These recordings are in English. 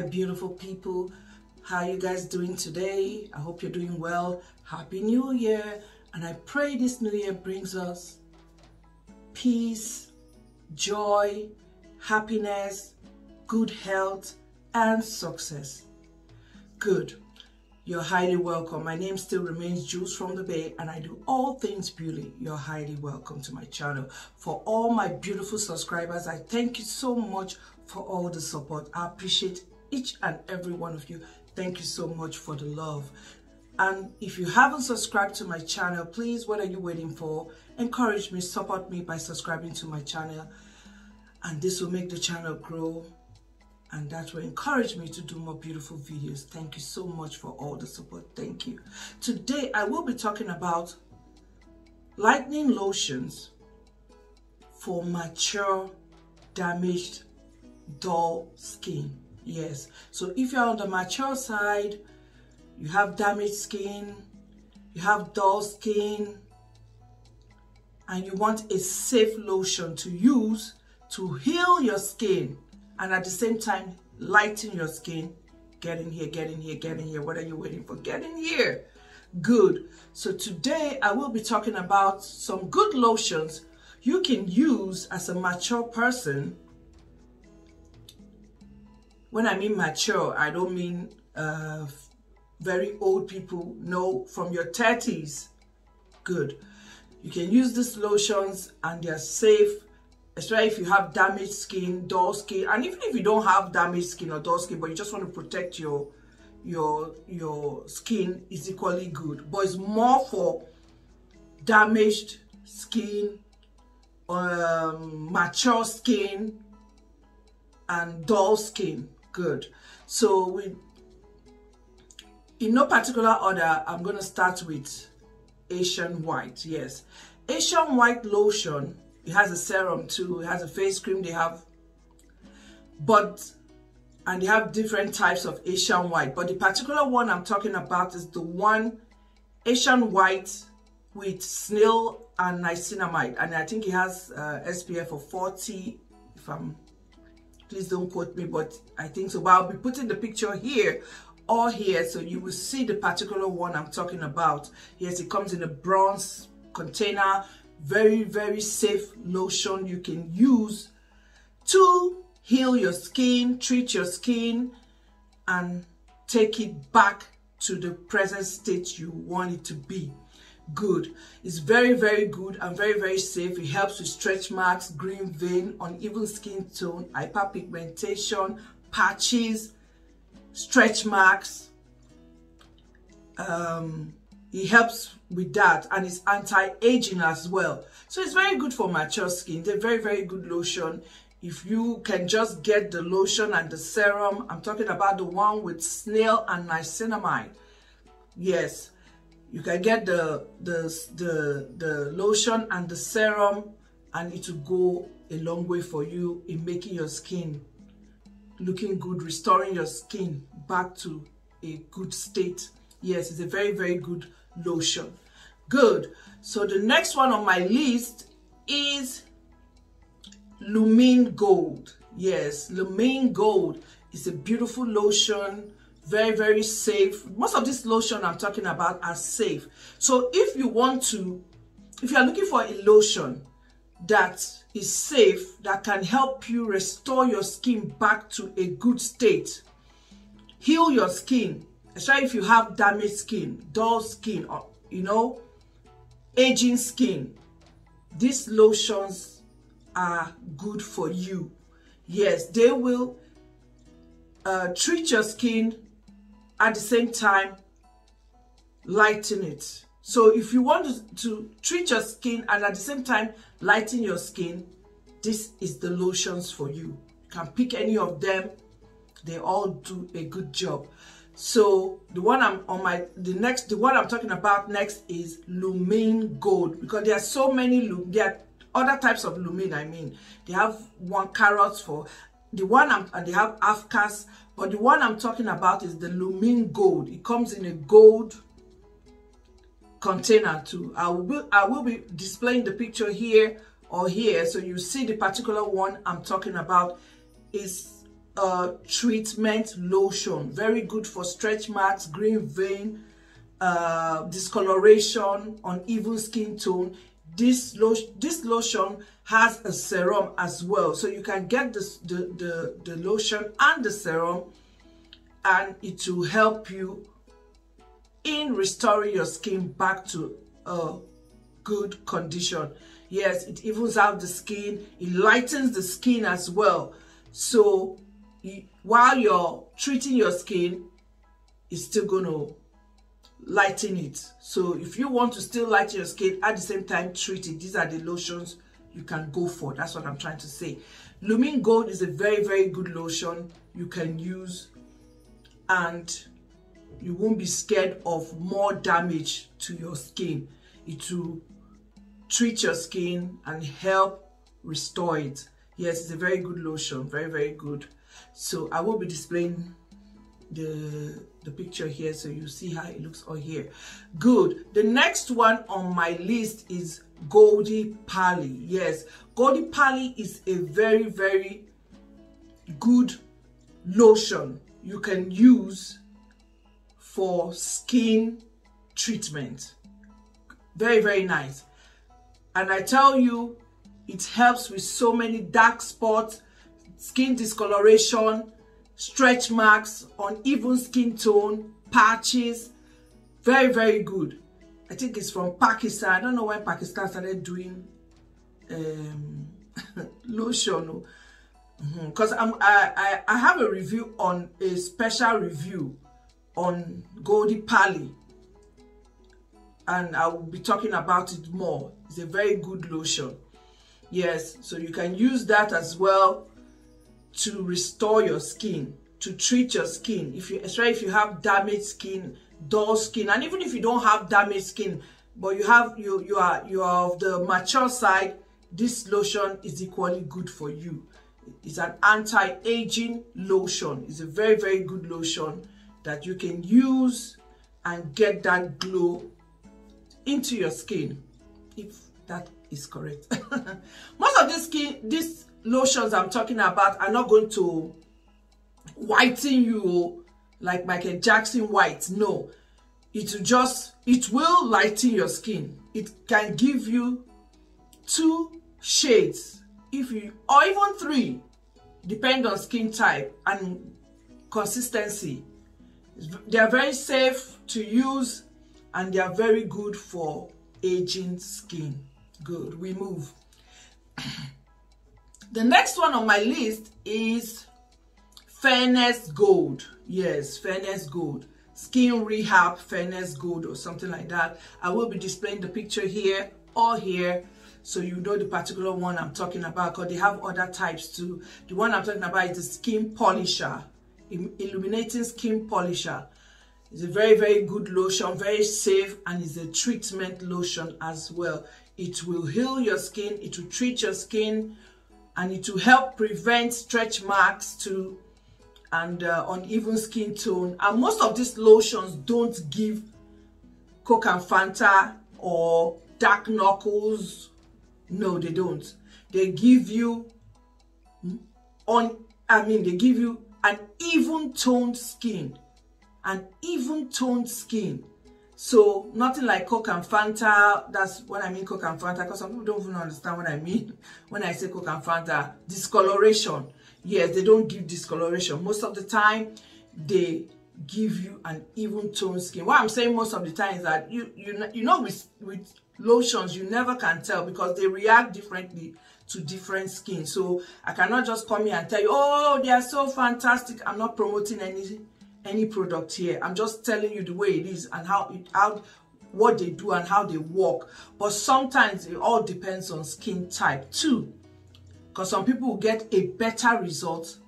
my beautiful people. How you guys doing today? I hope you're doing well. Happy New Year. And I pray this new year brings us peace, joy, happiness, good health, and success. Good. You're highly welcome. My name still remains Juls from the Bay and I do all things beauty. You're highly welcome to my channel. For all my beautiful subscribers, I thank you so much for all the support. I appreciate each and every one of you. Thank you so much for the love. And if you haven't subscribed to my channel, please, what are you waiting for? Encourage me, support me by subscribing to my channel. And this will make the channel grow. And that will encourage me to do more beautiful videos. Thank you so much for all the support. Thank you. Today, I will be talking about lightning lotions for mature, damaged dull skin. Yes. So if you're on the mature side, you have damaged skin, you have dull skin, and you want a safe lotion to use to heal your skin and at the same time lighten your skin, get in here, get in here, get in here. What are you waiting for? Get in here. Good. So today I will be talking about some good lotions you can use as a mature person when I mean mature, I don't mean uh, very old people. No, from your 30s. Good. You can use these lotions and they're safe, especially if you have damaged skin, dull skin, and even if you don't have damaged skin or dull skin, but you just want to protect your your your skin is equally good. But it's more for damaged skin, um, mature skin, and dull skin good. So we in no particular order i'm going to start with asian white yes. Asian white lotion it has a serum too it has a face cream they have but and they have different types of asian white. But the particular one i'm talking about is the one asian white with snail and niacinamide and i think it has uh, spf of 40 if i'm please don't quote me but i think so. But i'll be putting the picture here or here so you will see the particular one i'm talking about. Yes it comes in a bronze container very very safe lotion you can use to heal your skin treat your skin and take it back to the present state you want it to be good. It's very, very good and very, very safe. It helps with stretch marks, green vein, uneven skin tone, hyperpigmentation, patches, stretch marks. Um, it helps with that and it's anti-aging as well. So it's very good for mature skin. A very, very good lotion. If you can just get the lotion and the serum, I'm talking about the one with snail and niacinamide. Yes, you can get the the the the lotion and the serum and it will go a long way for you in making your skin looking good restoring your skin back to a good state. Yes it's a very very good lotion. Good. So the next one on my list is Lumine Gold. Yes Lumine Gold is a beautiful lotion very very safe. Most of this lotion i'm talking about are safe. So if you want to if you are looking for a lotion that is safe that can help you restore your skin back to a good state heal your skin especially if you have damaged skin dull skin or you know aging skin these lotions are good for you. Yes they will uh, treat your skin at the same time lighten it. So if you want to, to treat your skin and at the same time lighten your skin, this is the lotions for you. You can pick any of them. They all do a good job. So the one I'm on my the next the one I'm talking about next is Lumine Gold because there are so many there are other types of Lumine. I mean they have one carrots for the one I'm, and they have Afkas but the one I'm talking about is the Lumine Gold. It comes in a gold container too. I will be, I will be displaying the picture here or here so you see the particular one I'm talking about is a treatment lotion. Very good for stretch marks, green vein, uh, discoloration, uneven skin tone. This, lo this lotion has a serum as well. So you can get this, the, the, the lotion and the serum and it will help you in restoring your skin back to a good condition. Yes, it evens out the skin. It lightens the skin as well. So while you're treating your skin, it's still going to lighten it. So if you want to still lighten your skin, at the same time treat it. These are the lotions you can go for. That's what I'm trying to say. Lumin Gold is a very, very good lotion you can use and you won't be scared of more damage to your skin. It will treat your skin and help restore it. Yes, it's a very good lotion, very, very good. So I will be displaying the the picture here so you see how it looks on here. Good. The next one on my list is goldie pally yes goldie pally is a very very good lotion you can use for skin treatment. Very very nice. And i tell you it helps with so many dark spots skin discoloration, stretch marks, uneven skin tone, patches. Very, very good. I think it's from Pakistan. I don't know when Pakistan started doing um, lotion. Because mm -hmm. I, I, I have a review on a special review on Goldie Pally. And I will be talking about it more. It's a very good lotion. Yes, so you can use that as well to restore your skin, to treat your skin. If you, especially if you have damaged skin, dull skin, and even if you don't have damaged skin, but you have you you are you are of the mature side, this lotion is equally good for you. It's an anti-aging lotion. It's a very very good lotion that you can use and get that glow into your skin if that is correct most of this skin this lotions I'm talking about are not going to whiten you like Michael Jackson white. No, it will just, it will lighten your skin. It can give you two shades, if you, or even three, depend on skin type and consistency. They are very safe to use and they are very good for aging skin. Good, we move. The next one on my list is Fairness Gold. Yes, Fairness Gold. Skin Rehab Fairness Gold or something like that. I will be displaying the picture here or here so you know the particular one I'm talking about because they have other types too. The one I'm talking about is the Skin Polisher. Illuminating Skin Polisher. It's a very, very good lotion, very safe, and it's a treatment lotion as well. It will heal your skin, it will treat your skin and it will help prevent stretch marks to and uh, uneven skin tone. And most of these lotions don't give coke and fanta or dark knuckles. No they don't. They give you on i mean they give you an even toned skin an even toned skin so nothing like Coke and Fanta. That's what I mean Coke and Fanta because some people don't even understand what I mean when I say Coke and Fanta. Discoloration. Yes, they don't give discoloration. Most of the time, they give you an even tone skin. What I'm saying most of the time is that you you you know with with lotions you never can tell because they react differently to different skin. So I cannot just come here and tell you, oh, they are so fantastic. I'm not promoting any any product here. I'm just telling you the way it is and how it how what they do and how they work. But sometimes it all depends on skin type too. Because some people get a better result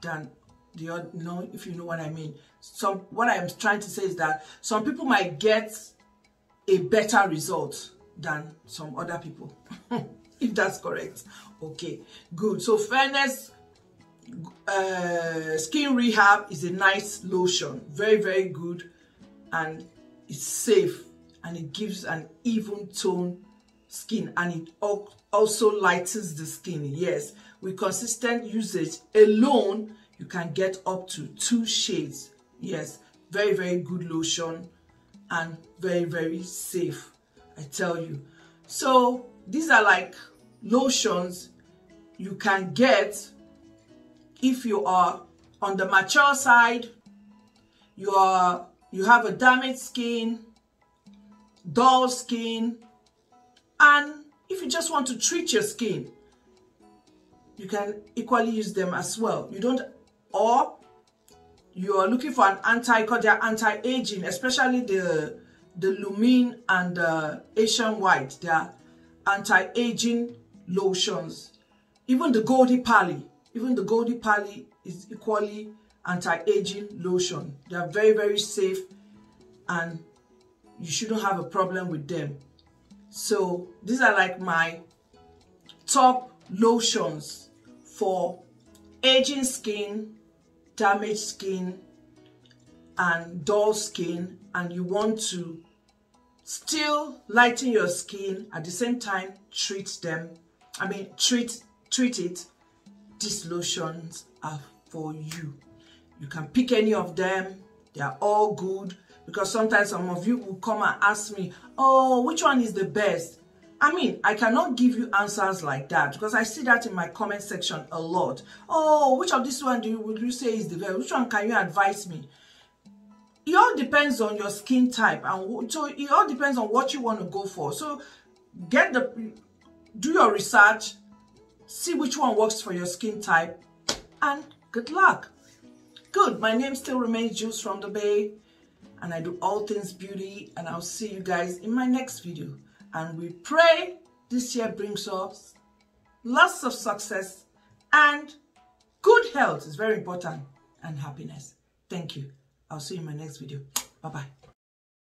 than the other, you know, if you know what I mean. Some what I'm trying to say is that some people might get a better result than some other people. if that's correct. Okay, good. So fairness uh, skin rehab is a nice lotion. Very very good and it's safe and it gives an even tone skin and it also lightens the skin. Yes with consistent usage alone you can get up to two shades. Yes very very good lotion and very very safe i tell you. So these are like lotions you can get if you are on the mature side you are you have a damaged skin dull skin and if you just want to treat your skin you can equally use them as well. You don't or you are looking for an anti because they are anti-aging especially the the Lumin and the Asian White they are anti-aging lotions. Even the Goldie Pally even the Goldie Pally is equally anti-aging lotion. They are very very safe and you shouldn't have a problem with them. So these are like my top lotions for aging skin damaged skin and dull skin. And you want to still lighten your skin at the same time treat them i mean treat treat it these lotions are for you you can pick any of them they are all good because sometimes some of you will come and ask me oh which one is the best I mean, I cannot give you answers like that because I see that in my comment section a lot. Oh, which of this one do you, would you say is the best? Which one can you advise me? It all depends on your skin type and so it all depends on what you want to go for. So get the, do your research, see which one works for your skin type and good luck. Good, my name still remains Juls from the Bay and I do all things beauty and I'll see you guys in my next video. And we pray this year brings us lots of success and good health is very important and happiness. Thank you. I'll see you in my next video. Bye-bye.